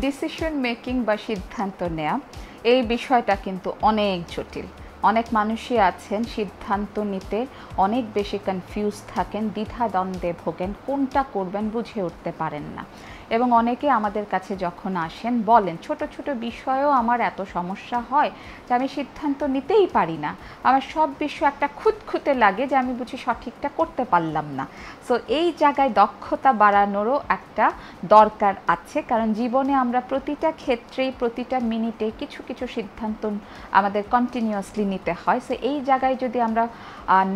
Decision making বা সিদ্ধান্ত নেওয়া এই বিষয়টা কিন্তু অনেক জটিল। অনেক মানুষই আছেন, সিদ্ধান্ত নিতে অনেক বেশি কনফিউজ থাকেন, দ্বিধাদ্বন্দ্বে ভোগেন, কোনটা করবেন বুঝে উঠতে পারেন না। এবং অনেকে আমাদের কাছে যখন আসেন বলেন, ছোট ছোট বিষয়েও আমার এত সমস্যা হয় যে আমি সিদ্ধান্ত নিতেই পারি না। আমার সব বিষয় একটা খুঁতখুঁতে লাগে যে আমি বুঝি সঠিকটা করতে পারলাম না। সো এই জায়গায় দক্ষতা বাড়ানোরও একটা দরকার আছে, কারণ জীবনে আমরা প্রতিটা ক্ষেত্রেই, প্রতিটা মিনিটে কিছু কিছু সিদ্ধান্ত আমাদের কন্টিনিউয়াসলি নিতে হয়। সো এই জায়গায় যদি আমরা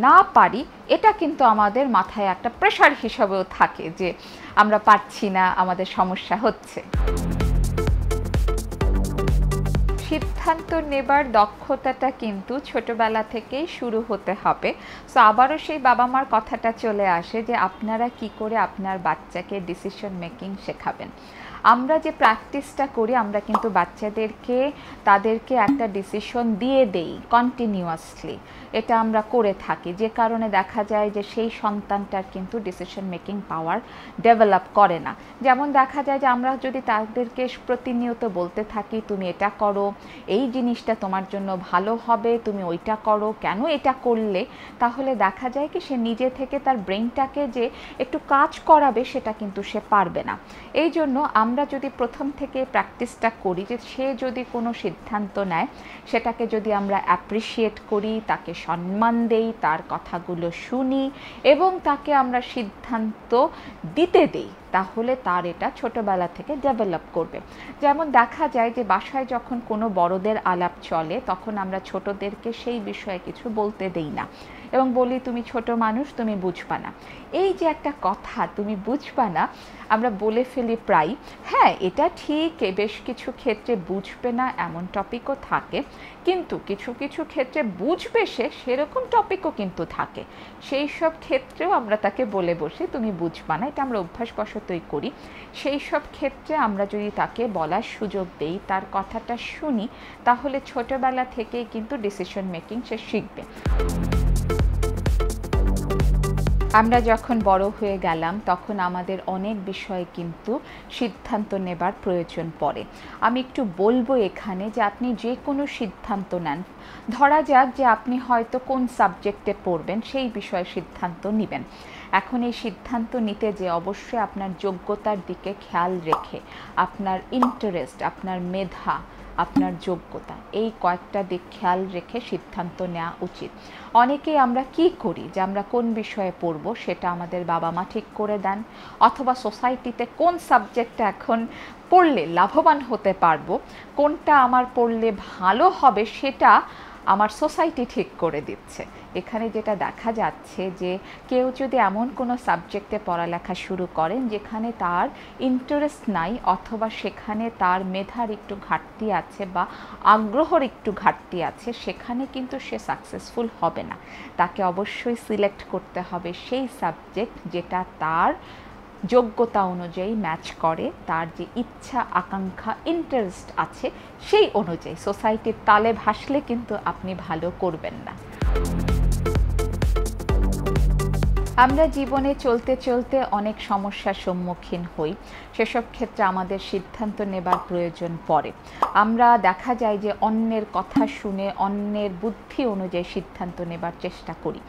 না পারি এটা কিন্তু আমাদের মাথায় একটা প্রেশার হিসাবেও থাকে যে আমরা পারছি না, আমাদের সমস্যা হচ্ছে। সিদ্ধান্ত নেবার দক্ষতাটা কিন্তু ছোটবেলা থেকেই শুরু হতে হবে। সো আবারও সেই বাবা মার কথাটা চলে আসে যে আপনারা কি করে আপনার বাচ্চাকে ডিসিশন মেকিং শেখাবেন। আমরা যে প্র্যাকটিসটা করি, আমরা কিন্তু বাচ্চাদেরকে, তাদেরকে একটা ডিসিশন দিয়ে দেই কন্টিনিউয়াসলি এটা আমরা করে থাকি। যে কারণে দেখা যায় যে সেই সন্তানটার কিন্তু ডিসিশন মেকিং পাওয়ার ডেভেলপ করে না। যেমন দেখা যায় যে আমরা যদি তাদেরকে প্রতিনিয়ত বলতে থাকি, তুমি এটা করো, এই জিনিসটা তোমার জন্য ভালো হবে, তুমি ওইটা করো, কেন এটা করলে? তাহলে দেখা যায় কি সে নিজে থেকে তার ব্রেনটাকে যে একটু কাজ করাবে, সেটা কিন্তু সে পারবে না। এই জন্য আমরা যদি প্রথম থেকে প্র্যাকটিসটা করি যে সে যদি কোনো সিদ্ধান্ত নেয়, সেটাকে যদি আমরা অ্যাপ্রিসিয়েট করি, তাকে সম্মান দেই, তার কথাগুলো শুনি এবং তাকে আমরা সিদ্ধান্ত দিতে দেই। তাহলে তার এটা ছোটবেলা থেকে ডেভেলপ করবে। যেমন দেখা যায় যে বাসায় যখন কোনো বড়দের আলাপ চলে, তখন আমরা ছোটদেরকে সেই বিষয়ে কিছু বলতে দেই না এবং বলি, তুমি ছোট মানুষ, তুমি বুঝবা না। এই যে একটা কথা, তুমি বুঝবা না? আমরা বলে ফেলি প্রায় হ্যাঁ এটা ঠিক বেশ কিছু ক্ষেত্রে বুঝবে না, এমন টপিকও থাকে। কিন্তু কিছু কিছু ক্ষেত্রে বুঝবে সে, সেরকম টপিকও কিন্তু থাকে। সেই সব ক্ষেত্রেও আমরা তাকে বলে বসে, তুমি বুঝবা না। এটা আমরা অভ্যাসবশতই করি। সেই সব ক্ষেত্রে আমরা যদি তাকে বলার সুযোগ দেই, তার কথাটা শুনি, তাহলে ছোটবেলা থেকেই কিন্তু ডিসিশন মেকিং সে শিখবে। আমরা যখন বড় হয়ে গেলাম, তখন আমাদের অনেক বিষয়ে কিন্তু সিদ্ধান্ত নেবার প্রয়োজন পড়ে। আমি একটু বলব এখানে যে আপনি যে কোনো সিদ্ধান্ত নেন। ধরা যাক যে আপনি হয়তো কোন সাবজেক্টে পড়বেন, সেই বিষয়ে সিদ্ধান্ত নেবেন। এখন এই সিদ্ধান্ত নিতে যে অবশ্যই আপনার যোগ্যতার দিকে খেয়াল রেখে আপনার ইন্টারেস্ট আপনার মেধা, আপনার যোগ্যতা, এই কয়েকটা দিক খেয়াল রেখে সিদ্ধান্ত নেওয়া উচিত। অনেকেই আমরা কি করি? যে আমরা কোন বিষয়ে পড়ব সেটা আমাদের বাবা মা ঠিক করে দেন, অথবা সোসাইটিতে কোন সাবজেক্টটা এখন পড়লে লাভবান হতে পারব, কোনটা আমার পড়লে ভালো হবে সেটা আমার সোসাইটি ঠিক করে দিচ্ছে। এখানে যেটা দেখা যাচ্ছে যে কেউ যদি এমন কোনো সাবজেক্টে পড়ালেখা শুরু করেন যেখানে তার ইন্টারেস্ট নাই অথবা সেখানে তার মেধার একটু ঘাটতি আছে বা আগ্রহর একটু ঘাটতি আছে, সেখানে কিন্তু সে সাকসেসফুল হবে না। তাকে অবশ্যই সিলেক্ট করতে হবে সেই সাবজেক্ট যেটা তার যোগ্যতা অনুযায়ী ম্যাচ করে, তার যে ইচ্ছা, আকাঙ্ক্ষা ইন্টারেস্ট আছে, সেই অনুযায়ী সোসাইটির তালে ভাসলে কিন্তু আপনি ভালো করবেন না। আমরা জীবনে চলতে চলতে অনেক সমস্যার সম্মুখীন হই। সেসব ক্ষেত্রে আমাদের সিদ্ধান্ত নেবার প্রয়োজন পড়ে। আমরা দেখা যায় যে অন্যের কথা শুনে অন্যের বুদ্ধি অনুযায়ী সিদ্ধান্ত নেবার চেষ্টা করি।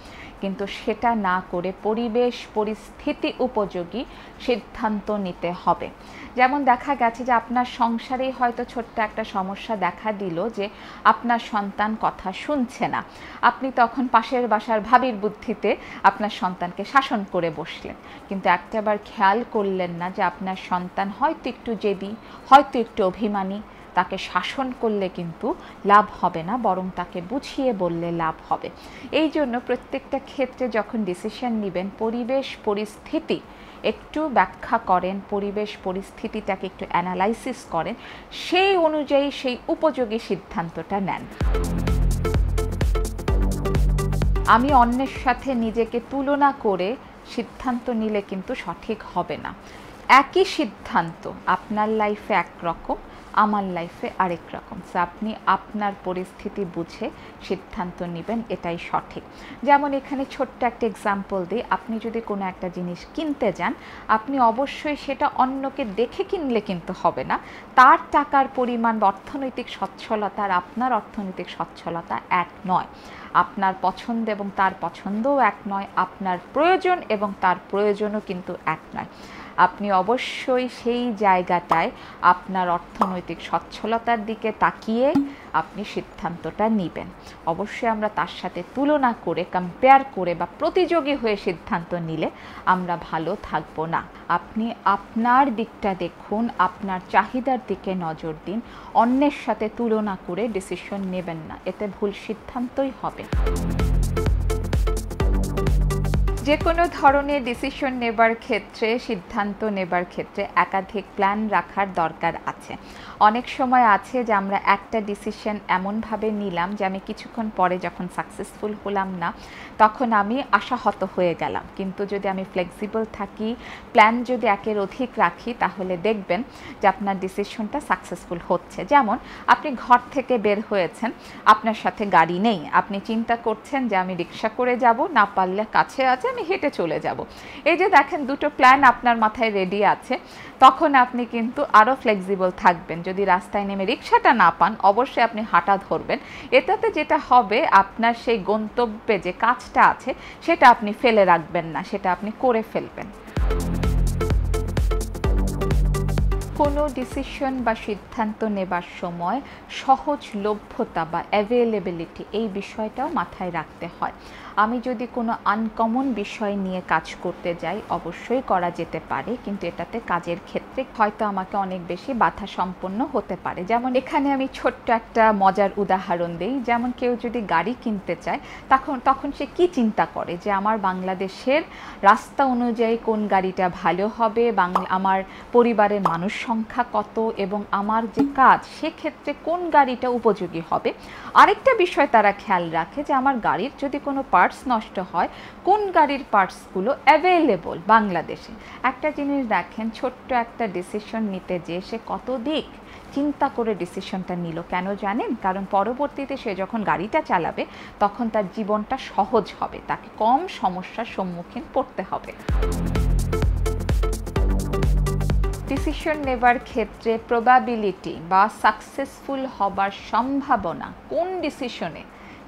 কিন্তু সেটা না করে পরিবেশ, পরিস্থিতি উপযোগী সিদ্ধান্ত নিতে হবে। যেমন দেখা গেছে যে আপনার সংসারেই হয়তো ছোট্ট একটা সমস্যা দেখা দিল যে আপনার সন্তান কথা শুনছে না। আপনি তখন পাশের বাসার ভাবির বুদ্ধিতে আপনার সন্তানকে শাসন করে বসলেন। কিন্তু একটাবার খেয়াল করলেন না যে আপনার সন্তান হয়তো একটু জেদি, হয়তো একটু অভিমানী। তাকে শাসন করলে কিন্তু লাভ হবে না, বরং তাকে বুঝিয়ে বললে লাভ হবে। এই জন্য প্রত্যেকটা ক্ষেত্রে যখন ডিসিশন নেবেন, পরিবেশ পরিস্থিতি একটু ব্যাখ্যা করেন, পরিবেশ পরিস্থিতিটাকে একটু অ্যানালাইসিস করেন, সেই অনুযায়ী সেই উপযোগী সিদ্ধান্তটা নেন। আমি অন্যের সাথে নিজেকে তুলনা করে সিদ্ধান্ত নিলে কিন্তু সঠিক হবে না। একই সিদ্ধান্ত আপনার লাইফে একরকম। আমার লাইফে আরেক রকম। সো আপনি আপনার পরিস্থিতি বুঝে সিদ্ধান্ত নেবেন, এটাই সঠিক। যেমন এখানে ছোট্ট একটা এক্সাম্পল দিই। আপনি যদি কোনো একটা জিনিস কিনতে যান, আপনি অবশ্যই সেটা অন্যকে দেখে কিনলে কিন্তু হবে না। তার টাকার পরিমাণ অর্থনৈতিক সচ্ছলতা আর আপনার অর্থনৈতিক সচ্ছলতা এক নয়। আপনার পছন্দ এবং তার পছন্দও এক নয়, আপনার প্রয়োজন এবং তার প্রয়োজনও কিন্তু এক নয়। আপনি অবশ্যই সেই জায়গাটায় আপনার অর্থনৈতিক সচ্ছলতার দিকে তাকিয়ে আপনি সিদ্ধান্তটা নেবেন। অবশ্যই আমরা তার সাথে তুলনা করে কম্পেয়ার করে বা প্রতিযোগী হয়ে সিদ্ধান্ত নিলে আমরা ভালো থাকব না। আপনি আপনার দিকটা দেখুন, আপনার চাহিদার দিকে নজর দিন, অন্যের সাথে তুলনা করে ডিসিশন নেবেন না। এতে ভুল সিদ্ধান্তই হবে। যে কোনো ধরনের ডিসিশন নেবার ক্ষেত্রে, সিদ্ধান্ত নেবার ক্ষেত্রে একাধিক প্ল্যান রাখার দরকার আছে। অনেক সময় আছে যে আমরা একটা ডিসিশন এমনভাবে নিলাম যে আমি কিছুক্ষণ পরে যখন সাকসেসফুল হলাম না, তখন আমি আশাহত হয়ে গেলাম। কিন্তু যদি আমি ফ্লেক্সিবল থাকি প্ল্যান যদি একের অধিক রাখি, তাহলে দেখবেন যে আপনার ডিসিশনটা সাকসেসফুল হচ্ছে। যেমন, আপনি ঘর থেকে বের হয়েছেন, আপনার সাথে গাড়ি নেই। আপনি চিন্তা করছেন যে আমি রিক্সা করে যাব, না পারলে কাছে আছে আমি হেঁটে চলে যাব। এই যে দেখেন দুটো প্ল্যান আপনার মাথায় রেডি আছে। তখন আপনি কিন্তু আরও ফ্লেক্সিবল থাকবেন। যদি রাস্তায় নেমে রিক্সাটা না পান, অবশ্যই আপনি হাঁটা ধরবেন। এটাতে যেটা হবে, আপনার সেই গন্তব্যে যে কাজটা আছে, সেটা আপনি ফেলে রাখবেন না, সেটা আপনি করে ফেলবেন। কোনো ডিসিশন বা সিদ্ধান্ত নেবার সময় সহজলভ্যতা বা অ্যাভেলেবিলিটি এই বিষয়টাও মাথায় রাখতে হয়। আমি যদি কোনো আনকমন বিষয় নিয়ে কাজ করতে যাই, অবশ্যই করা যেতে পারে, কিন্তু এটাতে কাজের ক্ষেত্রে হয়তো আমাকে অনেক বেশি বাধা সম্পন্ন হতে পারে। যেমন এখানে আমি ছোট্ট একটা মজার উদাহরণ দিই। যেমন কেউ যদি গাড়ি কিনতে চায়, তখন তখন সে কি চিন্তা করে যে আমার বাংলাদেশের রাস্তা অনুযায়ী কোন গাড়িটা ভালো হবে বাংলা আমার পরিবারের মানুষ সংখ্যা কত এবং আমার যে কাজ, সেক্ষেত্রে কোন গাড়িটা উপযোগী হবে? আরেকটা বিষয় তারা খেয়াল রাখে যে আমার গাড়ির যদি কোনো পার্টস নষ্ট হয়, কোন গাড়ির পার্টসগুলো অ্যাভেলেবল বাংলাদেশে? একটা জিনিস দেখেন, ছোট্ট একটা ডিসিশন নিতে যে সে কত দিক, চিন্তা করে ডিসিশনটা নিল। কেন জানেন? কারণ পরবর্তীতে সে যখন গাড়িটা চালাবে, তখন তার জীবনটা সহজ হবে। তাকে কম সমস্যার সম্মুখীন পড়তে হবে। ডিসিশন নেবার ক্ষেত্রে প্রবাবিলিটি বা সাকসেসফুল হবার সম্ভাবনা কোন ডিসিশনে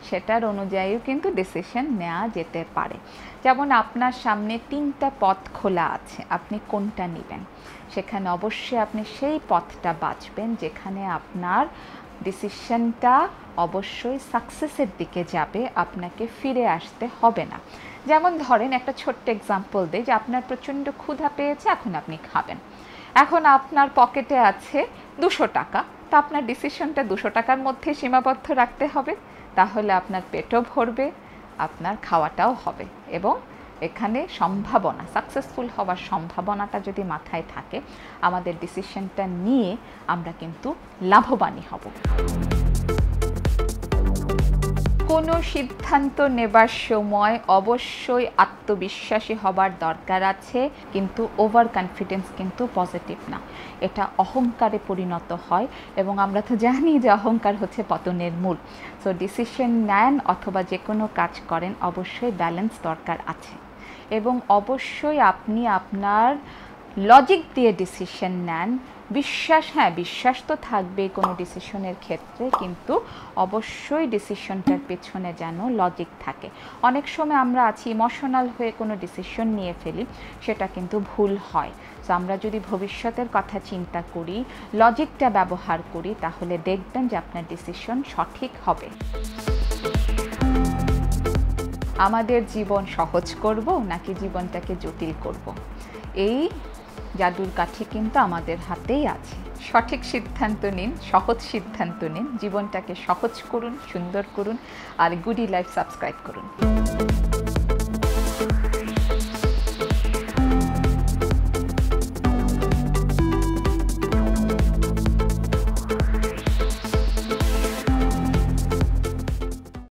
সেটার অনুযায়ীও কিন্তু ডিসিশন নেওয়া যেতে পারে। যেমন আপনার সামনে তিনটা পথ খোলা আছে, আপনি কোনটা নেবেন? সেখানে অবশ্যই আপনি সেই পথটা বাঁচবেন যেখানে আপনার ডিসিশনটা অবশ্যই সাকসেসের দিকে যাবে, আপনাকে ফিরে আসতে হবে না। যেমন ধরেন একটা ছোট্ট এক্সাম্পল দিই যে আপনার প্রচণ্ড ক্ষুধা পেয়েছে, এখন আপনি খাবেন। এখন আপনার পকেটে আছে দুশো টাকা। তো আপনার ডিসিশনটা দুশো টাকার মধ্যে সীমাবদ্ধ রাখতে হবে। তাহলে আপনার পেটও ভরবে, আপনার খাওয়াটাও হবে এবং এখানে সম্ভাবনা সাকসেসফুল হওয়ার সম্ভাবনাটা যদি মাথায় থাকে, আমাদের ডিসিশনটা নিয়ে আমরা কিন্তু লাভবানই হব। কোনো সিদ্ধান্ত নেবার সময় অবশ্যই আত্মবিশ্বাসী হবার দরকার আছে, কিন্তু ওভার কনফিডেন্স কিন্তু পজিটিভ না। এটা অহংকারে পরিণত হয় এবং আমরা তো জানি যে অহংকার হচ্ছে পতনের মূল। সো ডিসিশন নেন অথবা যে কোনো কাজ করেন, অবশ্যই ব্যালেন্স দরকার আছে। এবং অবশ্যই আপনি আপনার লজিক দিয়ে ডিসিশন নেন বিশ্বাস হ্যাঁ বিশ্বাস তো থাকবে কোনো ডিসিশনের ক্ষেত্রে, কিন্তু অবশ্যই ডিসিশনটার পেছনে যেন লজিক থাকে। অনেক সময় আমরা আছি ইমোশনাল হয়ে কোনো ডিসিশন নিয়ে ফেলি, সেটা কিন্তু ভুল হয়। তো আমরা যদি ভবিষ্যতের কথা চিন্তা করি লজিকটা ব্যবহার করি, তাহলে দেখবেন যে আপনার ডিসিশন সঠিক হবে। আমাদের জীবন সহজ করব নাকি জীবনটাকে জটিল করব? এই জাদুর কাঠি কিন্তু আমাদের হাতেই আছে। সঠিক সিদ্ধান্ত নিন, সহজ সিদ্ধান্ত নিন, জীবনটাকে সহজ করুন, সুন্দর করুন, আর গুডি লাইফ সাবস্ক্রাইব করুন।